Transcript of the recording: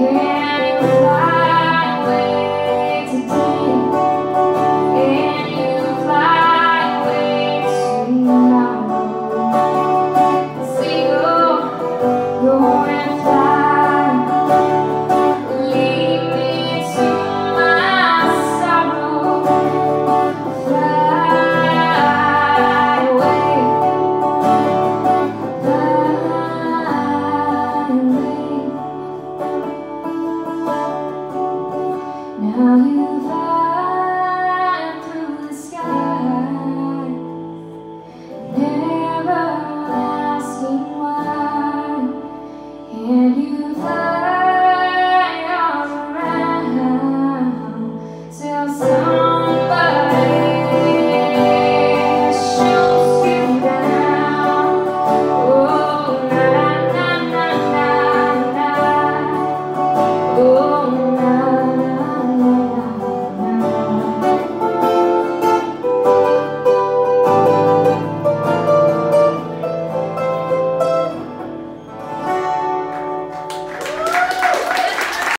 Yeah.